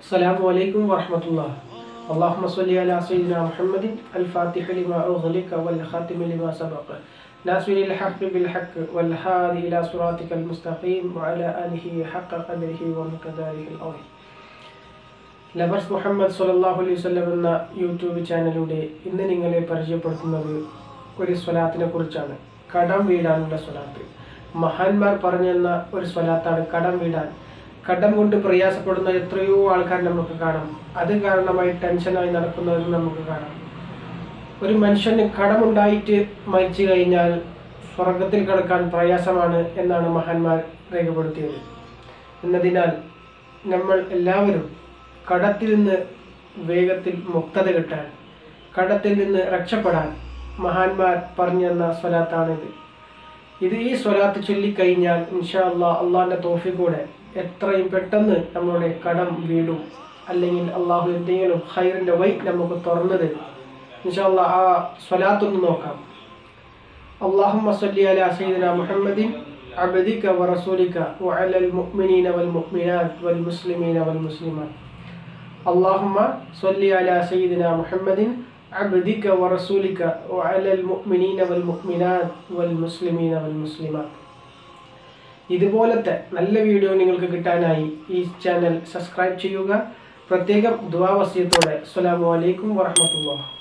السلام عليكم ورحمة الله اللهم صل على سيدنا محمد الفاتح لما أغلق والخاتم لما سبق ناصر الحق بالحق والهادي إلى صراطك المستقيم وعلى آله حق قدره ومقداره العظيم ലബർസ് മുഹമ്മദ് സല്ലല്ലാഹു അലൈഹി വസല്ലം എന്ന യൂട്യൂബ് ചാനലിലൂടെ ഇന്ന് നിങ്ങളെ പരിചയപ്പെടുത്തുന്നത് ഒരു സ്വലാത്തിനെ കുറിച്ചാണ് കടം വീടാനുള്ള സ്വലാത്ത് മഹാന്മാർ പറഞ്ഞെന്ന ഒരു സ്വലാത്താണ് കടം വീടാൻ കടം കൊണ്ട് പ്രയാസപ്പെടുന്ന എത്രയോ ആൾക്കാർ നമുക്ക് കാണാം. അത് കാരണമായി ടെൻഷനായി നടക്കുന്നവരും നമുക്ക് കാണാം. ഒരു മനുഷ്യന് കടമുണ്ടായിട്ട് മരിച്ചു കഴിഞ്ഞാൽ സ്വർഗത്തിൽ കടക്കാൻ പ്രയാസമാണ് എന്നാണ് മഹാന്മാർ രേഖപ്പെടുത്തിയത്. എന്നതിനാൽ നമ്മൾ എല്ലാവരും കടത്തിൽ നിന്ന് വേഗത്തിൽ മുക്തത കിട്ടാൻ കടത്തിൽ നിന്ന് രക്ഷപ്പെടാൻ മഹാന്മാർ പറഞ്ഞു തന്ന സ്വലാത്താണിത്. ഇത് ഈ സ്വലാത്ത് ചൊല്ലിക്കഴിഞ്ഞാൽ ഇൻഷാ അള്ളാ അള്ളാഹിൻ്റെ തോഫിക്കൂടെ എത്രയും പെട്ടെന്ന് നമ്മുടെ കടം വീടും അല്ലെങ്കിൽ അള്ളാഹു എന്തെങ്കിലും ഹൈറിൻ്റെ വൈ നമുക്ക് തുറന്നു തരും ഇൻഷാ അള്ളാ ആ സ്വലാത്തൊന്ന് നോക്കാം اللهم صل على سيدنا محمد عبدك ورسولك وعلى المؤمنين والمؤمنات والمسلمين والمسلمات اللهم صل على سيدنا محمد عبدك ورسولك وعلى المؤمنين والمؤمنات والمسلمين والمسلمات ഇതുപോലത്തെ നല്ല വീഡിയോ നിങ്ങൾക്ക് കിട്ടാനായി ഈ ചാനൽ സബ്സ്ക്രൈബ് ചെയ്യുക പ്രത്യേകം ദുവാവസ്യത്തോടെ അസ്സലാമു അലൈക്കും വറഹമത്തുള്ളാഹി